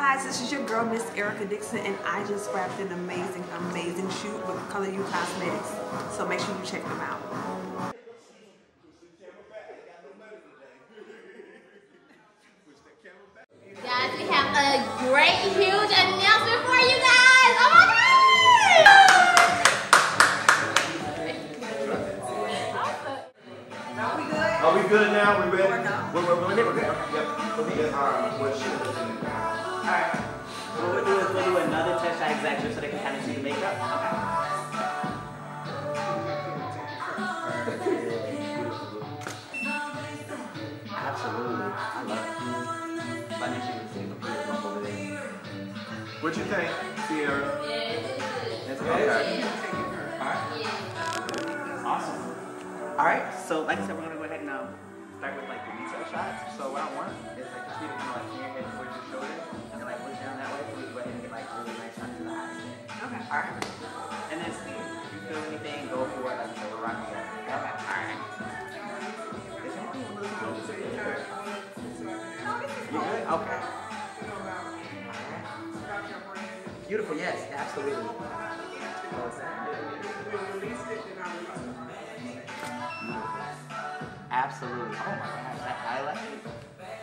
guys, this is your girl, Miss Erica Dixon, and I just wrapped an amazing, amazing shoot with Colour U Cosmetics. So make sure you check them out. What you think, Sierra? That's Okay. good. Alright. Awesome. Alright, so like I said, we're gonna go ahead and um, start with like the detail shots. So what I want is like just you to kind of like turn your head towards your shoulder and then like look down that way so we can go ahead and get like really nice shots of the eyes. Okay. Alright. And then see if you feel anything, go for it. Like I said, we're rocking Beautiful, yes, absolutely. Absolutely. Oh my gosh, that highlight.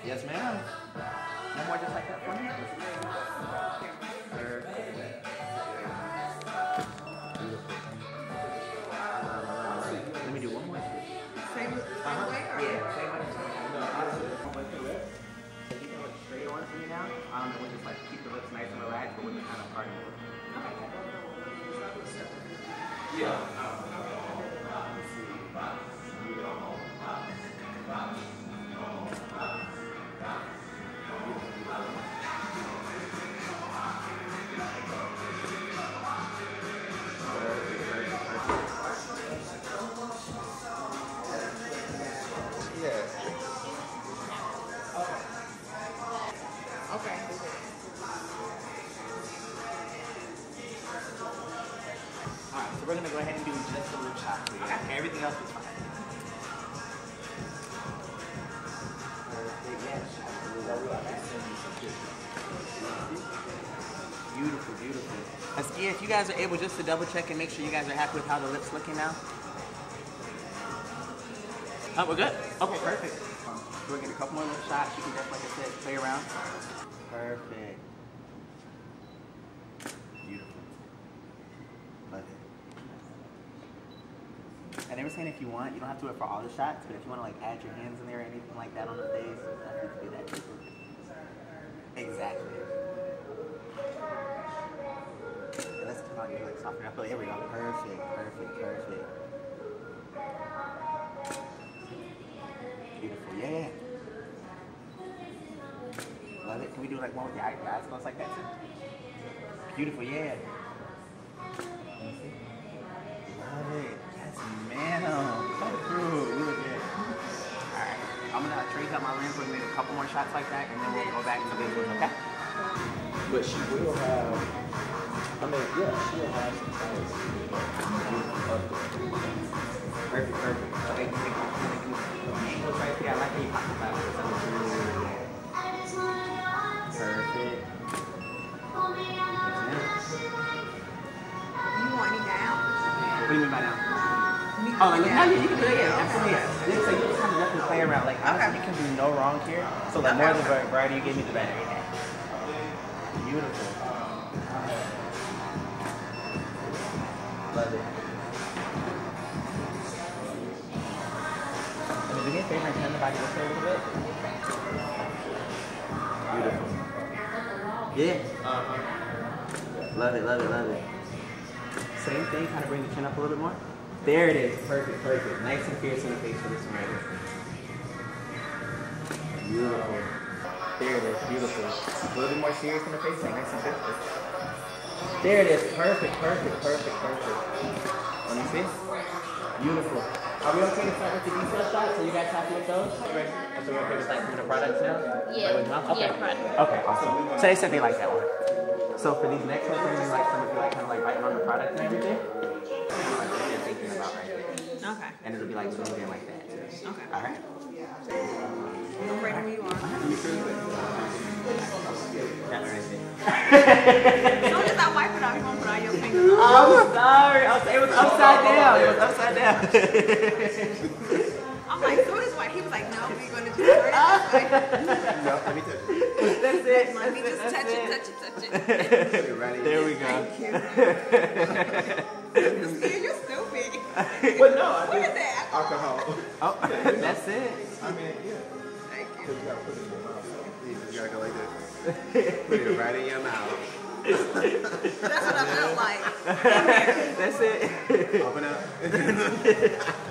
Yes, ma'am. No more just like that for me. Okay. Guys are able just to double check and make sure you guys are happy with how the lip's looking now. Oh, we're good. Okay, perfect. Um, we're gonna get a couple more lip shots. You can just, like I said, play around. Perfect. Beautiful. Love it. And they were saying if you want, you don't have to do it for all the shots, but if you want to like add your hands in there or anything like that on the face, you can do that too. Exactly. And do like soften up. Oh, here we go. Perfect, perfect, perfect. Beautiful, yeah. Love it. Can we do like one with the eyes closed like that too? Beautiful, yeah. Let me. Love it. Yes, ma'am. Come through. Look good. Alright. I'm gonna trace out my lens. We're make a couple more shots like that, and then we'll go back to this one, okay? But she will have, I mean, yeah, she'll have some things. Perfect, perfect. Okay, you take angles right there. I like how you pop the flowers. That looks really, really good. Perfect. You want me down? What do you mean by now? Me Oh, like, going no, down? yeah, you can do it, yeah, absolutely. Yeah, so you just kind of definitely play around. Like, honestly, Okay. you can do no wrong here. So, like, more the variety you give me, the better. Beautiful. Love it. And do me a favor and turn the body this way a little bit. Beautiful. Yeah. Uh -huh. Love it, love it, love it. Same thing, kind of bring the chin up a little bit more. There it is. Perfect, perfect. Nice and fierce in the face for this one right here. Beautiful. There it is. Beautiful. A little bit more serious in the face, like nice and fierce. There it is. Perfect, perfect, perfect, perfect. Let me see. Beautiful. Are we okay to start with the detail shots? Are you guys happy with those? You? So we're okay to start from the products now? Yeah. Like? Okay. Yeah. Okay, awesome. So they said they like that one. So for these next ones, we're gonna like some of you like kind of like writing on the product and everything. Kind of like what they're thinking about right there. Okay. And it'll be like zoomed in like that. Okay. All right. I'm ready when you are. Got it right there. As soon I wipe it off, you gonna put all your fingers on. I'm sorry. I was, it was upside down. It was upside down. I'm like, soon as white, he was like, no, we're gonna just burn it this way. No, let me touch it. That's it. Let me just touch it, touch it, touch it. Put it right in There we go. Thank you. You're stupid. But no, I What is just that? alcohol. Oh, that's it. I mean, yeah. Thank you. Because you gotta put it in your mouth. You just gotta go like this. Put it right in your mouth. That's what I felt like. That's it. Open up. So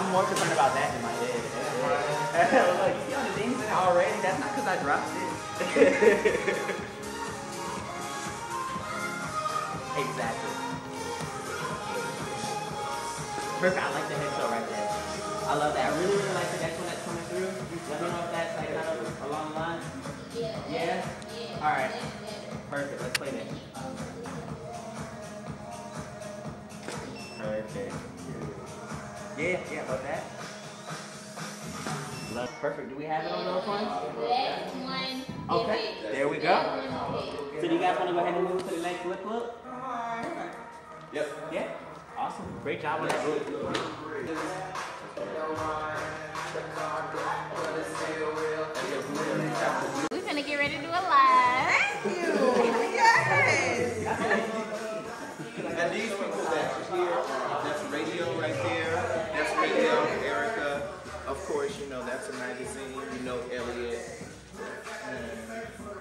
I'm more concerned about that than my head. I was like, you see all the dings in already? That's not because I dropped it. exactly. Perfect. I like the head shell right there. I love that. I really, really like the next one that's coming through. Let me know if that's like kind of along the line. Yeah. Yeah? Yeah. Alright. Perfect. Let's play that. Perfect. Do we have it on those ones? That one. Okay, there we go. That one is it. So do you guys want to go ahead and move to the next lip look? Yep. Yeah. Awesome. Great job on that. We're gonna get ready to do a live. Thank you. Yes. And these people that's here, that's radio right there. That's radio, Erica. Of course, you know that's a magazine. You know Elliot. And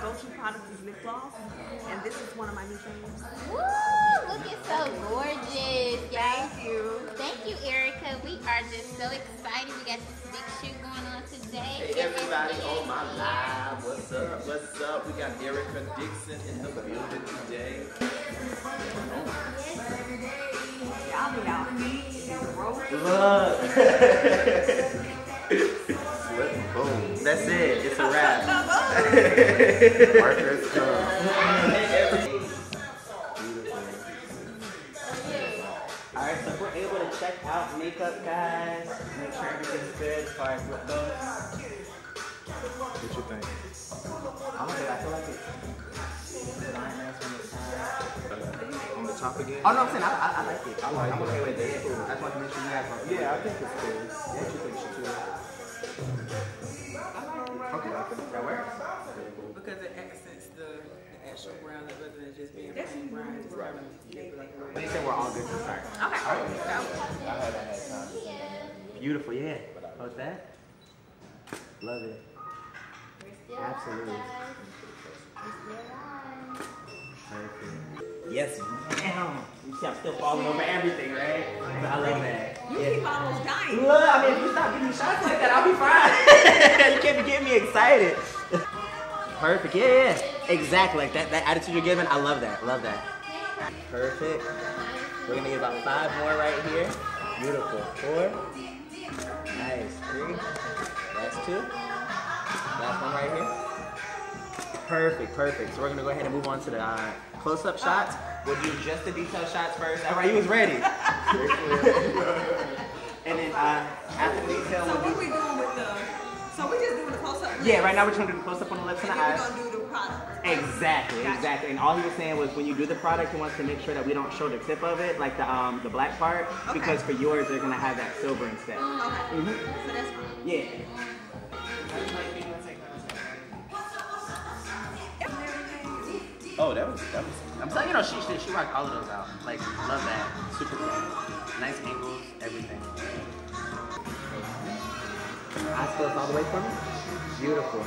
go-to product is lip gloss, and this is one of my new things. Woo! Looking so gorgeous, y'all. Thank you. Thank you, Erica. We are just so excited. We got this big shoot going on today. Hey everybody on oh, my live, what's up? What's up? We got Erica Dixon in the building today. Y'all be out. Look. Boom. That's it. It's a wrap. Alright, so we're able to check out makeup, guys, make sure everything's good as far as what goes. What you think? I'm good. I feel like it's it's fine nice when it's time. On the top again? Oh no, I'm saying I, I, I like it. I'm, like I'm it. okay with it. I just want to make sure you guys. Yeah, I think it's cool. What you think, brown. Just having it like a little- They said we're all good to start. Okay. I haven't had time. Beautiful, yeah. What's that? Love it. Absolutely. live. We're still live. Perfect. Yes, ma'am. You see, I'm still falling over everything, right? But I love that. You keep almost dying. Look, I mean, if you stop giving me shots like that, I'll be fine. you can't be getting me excited. Perfect, yeah, yeah. Exactly, like that, that attitude you're giving, I love that, love that. Perfect. We're gonna get about five more right here. Beautiful. Four. Nice. Three. That's two. Last one right here. Perfect, perfect. So we're gonna go ahead and move on to the uh, close-up shots. We'll do just the detail shots first. All right, you was ready. and then uh, after the detail, So we'll what do. we doing with the, so we just doing the close up? Yeah, right now we're just gonna do the close up on the lips and And the we're eyes. Exactly, Gotcha. exactly. And all he was saying was when you do the product, he wants to make sure that we don't show the tip of it, like the um the black part, Okay. because for yours they're gonna have that silver instead. Okay, Mhm. so that's fine. Yeah. Oh, that was that was. I'm telling you, know, she she, she rocked all of those out. Like, love that. Super clean. Nice angles, everything. Eyes closed all the way for me. Beautiful.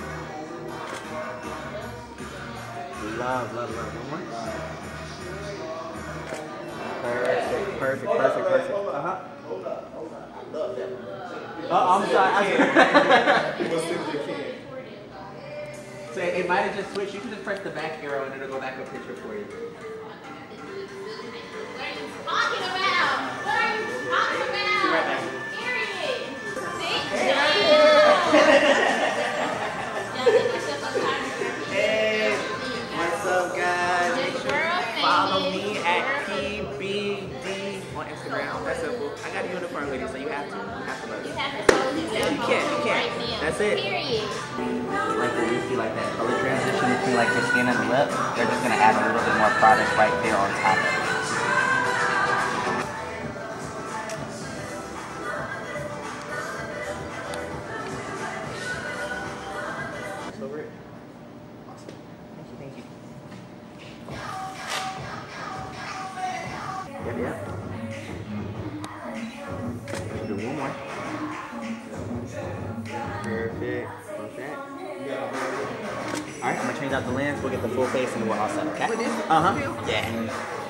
Love, love, love. One more. Perfect, perfect, perfect, perfect. Uh huh. Oh, I'm sorry. I- So it might have just switched. You can just press the back arrow and it'll go back a picture for you. What are you talking about? What are you talking about? right back. Period. See? Y'all on Instagram. That's simple. I got a unicorn hoodie, so you have to. You have to love You it. have to follow these You can't. you can. right now. That's it. Period. Like what we see, like that color transition between like your skin and the lip, they're just gonna add a little bit more product right there on top of it. Uh huh. Yeah.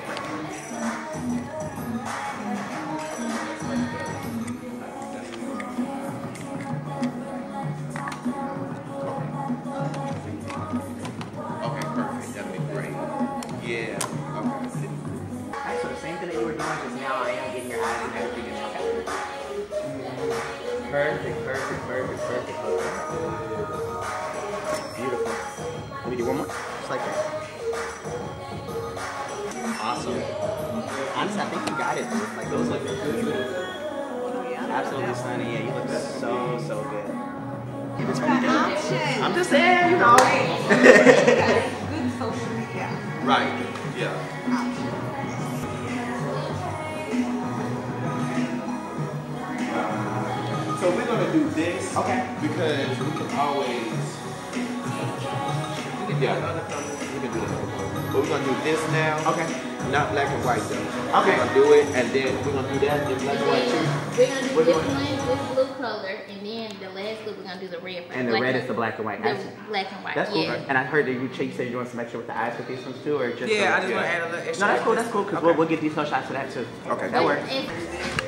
Honestly, I think you got it. Like those look beautiful. Absolutely stunning. Yeah, you look so, so good. Keep this one down. Options. I'm just saying, you know. Good social media. Right. Yeah. So we're gonna do this. Okay. Because we can always. We can Yeah. We can do this. But we're gonna do this now. Okay. Not black and white though. Okay. We're gonna do it and then we're gonna do that in black and white too. We're gonna do We're this doing- one, this blue color, and then the last look we're gonna do the red. for And the black red is the black and white. The black and white. That's cool. Yeah. And I heard that you, you said you're doing some extra with the eyes with these ones too, or just Yeah, I just wanna add a little extra. No, that's cool. That's cool because Okay. we'll, we'll get detail shots of that too. Okay. that works.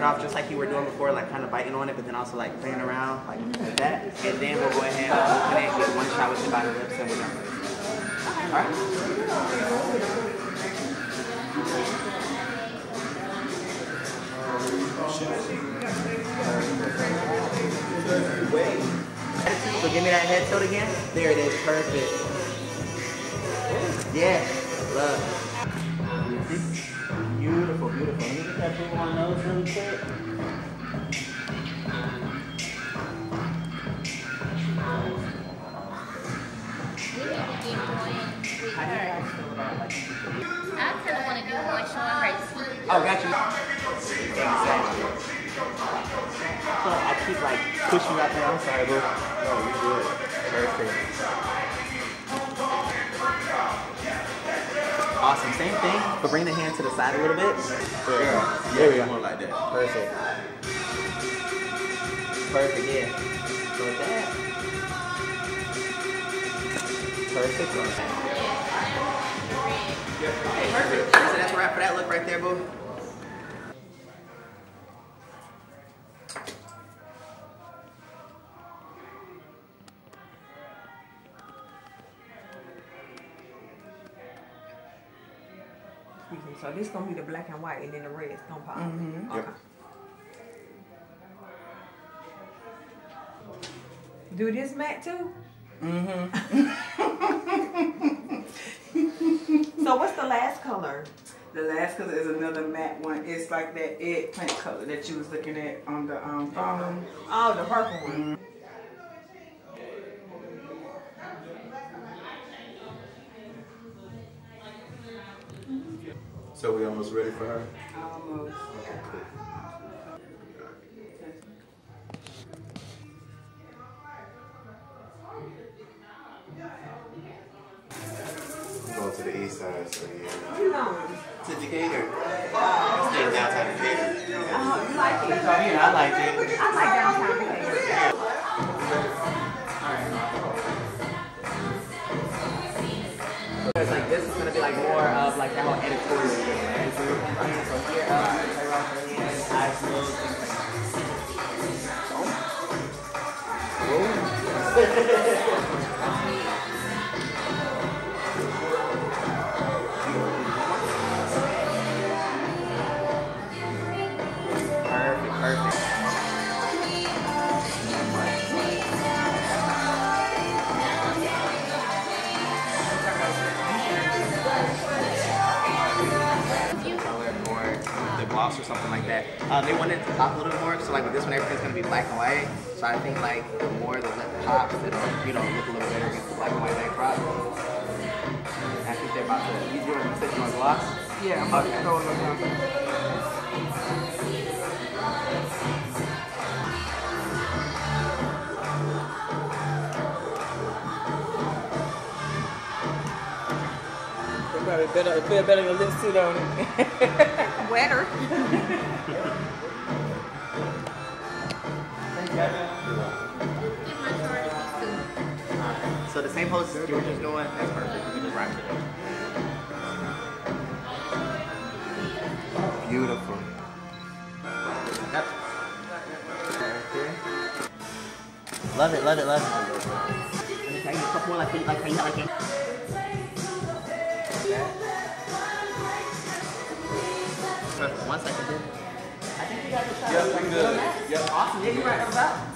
Start off just like you were doing before, like kind of biting on it, but then also like playing around like that. And then we'll go ahead and open it, get one shot with the lips, and we're done. Alright? So give me that head tilt again. There it is, perfect. Yeah, love. Guys feel about like? I kind of want to do one showing her teeth. Oh, got you. Exactly. So I keep like pushing you out there. I'm sorry, boo. No, you're good. Perfect. Awesome. Same thing, but bring the hand to the side a little bit. Yeah. There we go. More like that. Perfect. Perfect, yeah. So with that. Perfect. Okay, perfect. So that's a wrap for that look right there, boo. Excuse me. So this is gonna be the black and white, and then the red's gonna pop. Mhm. Okay. Do this matte too? Mm-hmm. So what's the last color? The last color is another matte one. It's like that eggplant color that you was looking at on the um phone. Oh, the purple one. So we almost ready for her? Almost. I'm going to the east side, so yeah. Where you going? To Decatur. I'm staying downtown Decatur. Oh, you like it? So, you know, I like it. I like downtown It's like this is gonna be like more of like that whole editorial. thing. So here, play around for the end, things like that. Perfect, oh. like. Uh, they wanted to pop a little bit more, so like with this one, everything's gonna be black and white. So I think like the more the lip pops, it'll you know look a little better against the black and white backdrop. I think they're about to. You doing? You said you want gloss? Yeah, I'm about to throw a little down. It probably better, it feel better than lip suit on it. Wetter. same host you were just doing, that's perfect. We can just rock it. Beautiful. Yep. Love it, love it, love it. Can I get a couple more like, like how you like it? Perfect. One second, dude. I think you got the shot. Yep, we good. Yep. Awesome. Yeah, you're right. Thumbs up.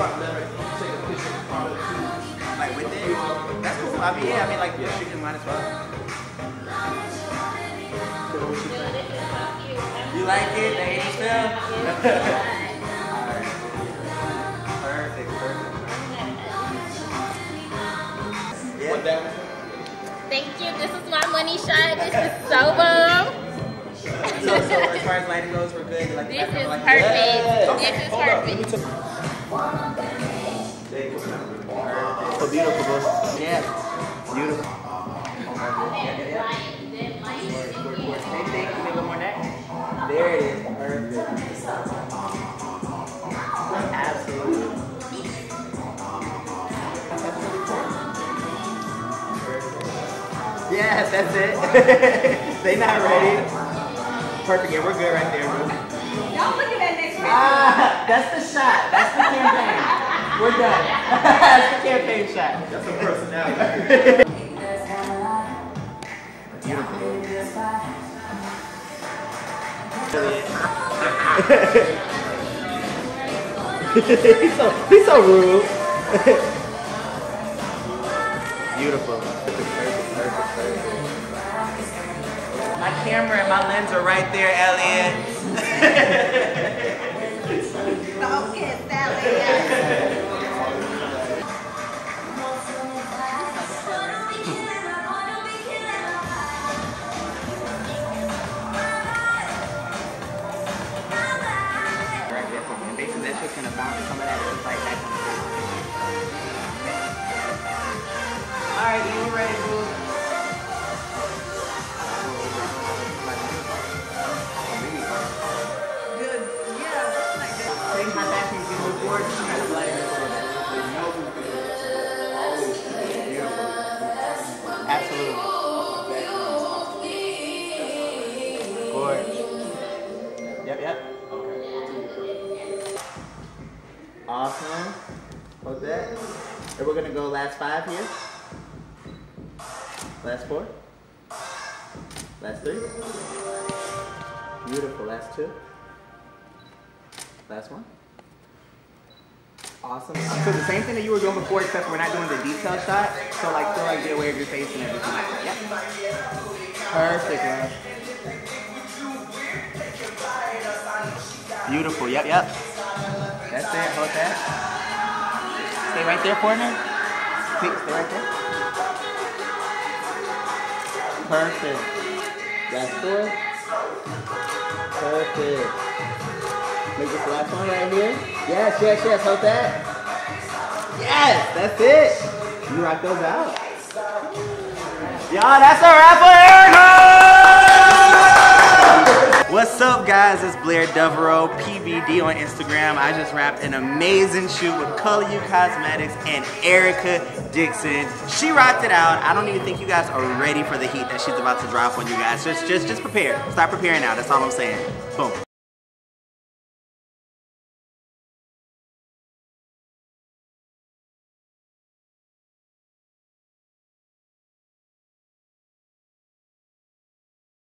You should do a front letter, take a picture of the product too. Like with it, that's cool. I mean, yeah, I mean, like, yeah. you can might as well. You like it? The 80s film? Alright. Perfect, perfect. Yeah. Thank you. This is my money shot. This is so bomb. So, so as far as lighting goes, we're good. Like This is like perfect. Yeah. This is Hold up, So beautiful, bro. Yeah. Beautiful. There it is. Perfect. Absolutely. Yes, that's it. they not ready. Perfect. Yeah, we're good right there, bro. Y'all look at that next picture. Ah, that's the shot. That's the campaign. We're done. that's the campaign shot. That's a personality. he's so he's so rude. Beautiful. My camera and my lens are right there, Elliot. Awesome. Hold that. And we're gonna go last five here. Last four. Last three. Beautiful. Last two. Last one. Awesome. So the same thing that you were doing before, except we're not doing the detail shot. So like still like get aware of your face and everything like that. Yep. Perfect, love. Beautiful. Yep, yep. That's it. Hold that. Stay right there for me. Stay, stay right there. Perfect. Last four. Perfect. Make this last one right here. Yes, yes, yes. Hold that. Yes, that's it. You rock those out. Y'all, that's a wrap for Erica! What's up, guys? It's Blair Devereaux, PBD on Instagram. I just wrapped an amazing shoot with Colour U Cosmetics and Erica Dixon. She rocked it out. I don't even think you guys are ready for the heat that she's about to drop on you guys. Just, just, just prepare. Start preparing now. That's all I'm saying. Boom.